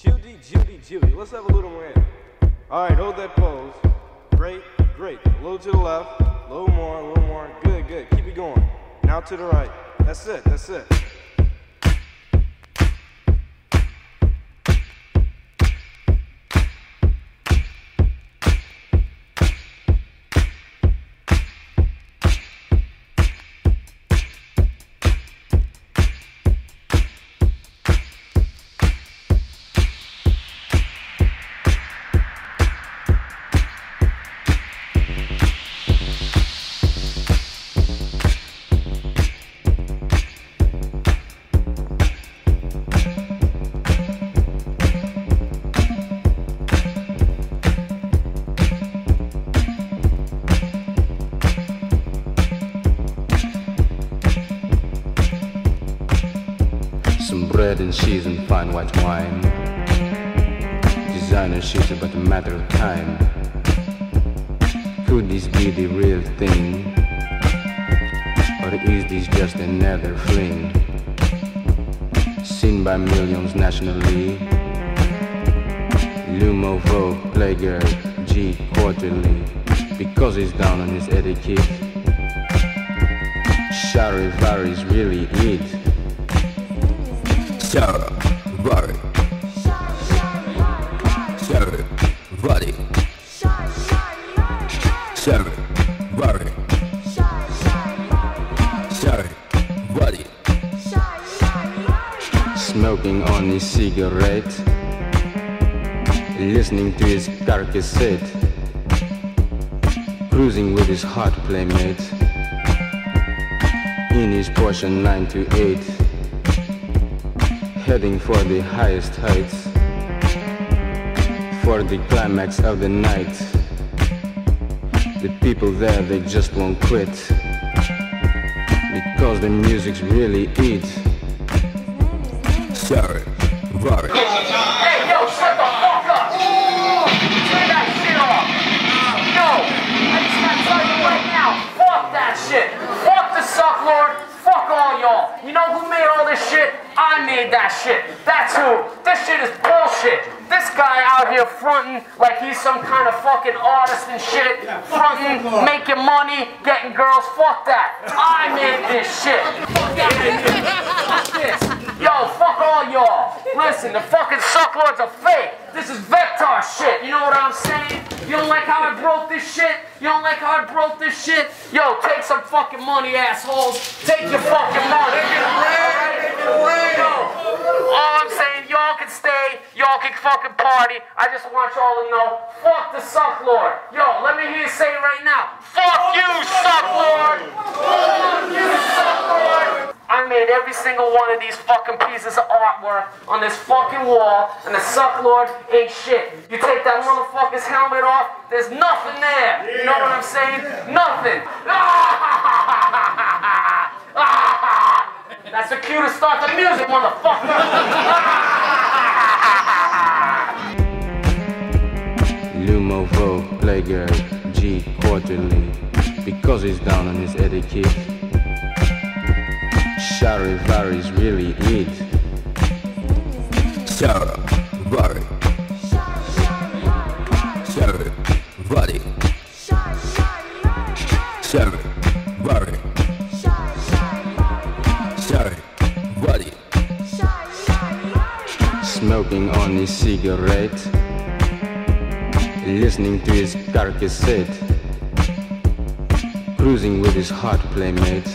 Judy, Judy, Judy. Let's have a little more air. All right, hold that pose. Great, great. A little to the left, a little more, a little more. Good, good. Keep it going. Now to the right. That's it, that's it. Some bread and cheese and fine white wine. Designer shoes are but a matter of time. Could this be the real thing? Or is this just another fling? Seen by millions nationally. L'Uomo Vogue, Playgirl, G quarterly. Because he's down on his etiquette. Charivaris really it. Roddy, Sarah, Rory, Sarah, Roddy, Smoking on his cigarette, listening to his car cassette, cruising with his hot playmate, in his Porsche 928, heading for the highest heights, for the climax of the night. The people there, they just won't quit, because the music's really it. Sorry, Rory, I made that shit! That's who! This shit is bullshit! This guy out here fronting like he's some kind of fucking artist and shit, fronting, making money, getting girls, fuck that! I made this shit! Fuck that Fuck this! Yo, fuck all y'all. Listen, the fucking sucklords are fake. This is Vektar shit. You know what I'm saying? You don't like how I broke this shit? You don't like how I broke this shit? Yo, take some fucking money, assholes. Take your fucking money. All I'm saying, y'all can stay. Y'all can fucking party. I just want y'all to know, fuck the sucklord. Yo, let me hear you say it right now. Fuck you, sucklord. Fuck you, sucklord. I made every single one of these fucking pieces of artwork on this fucking wall, and the sucklord ain't shit. You take that motherfucker's helmet off, there's nothing there. You know what I'm saying? Nothing. That's the cue to start the music, motherfucker. L'Uomo Vogue, Playgirl, G quarterly, because he's down on his etiquette. Charivaris really it. Sarah, Smoking on his cigarette, listening to his car cassette, cruising with his hot playmate,